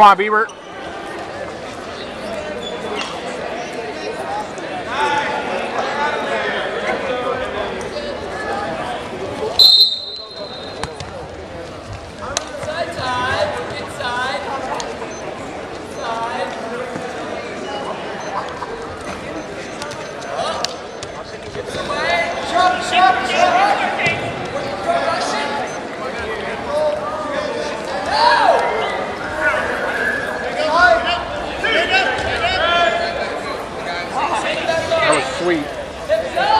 Come on, Bieber. Shut. Let's go!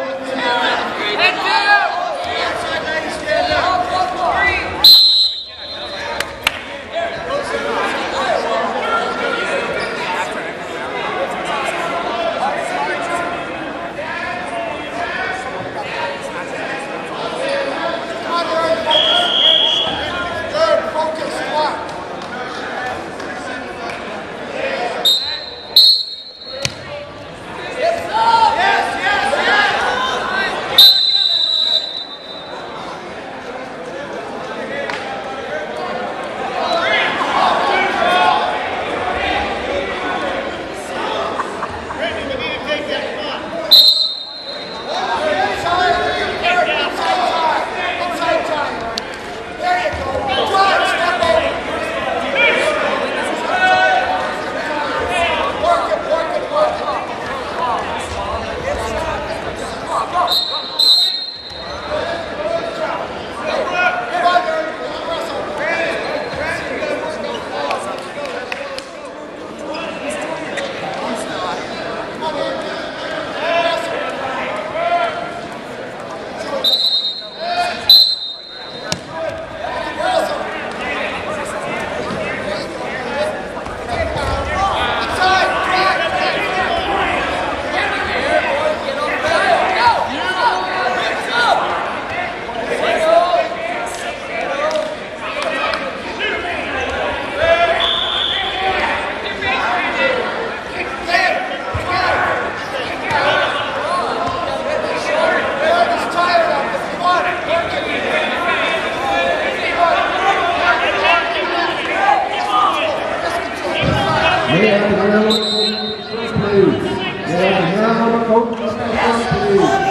vote? Yes.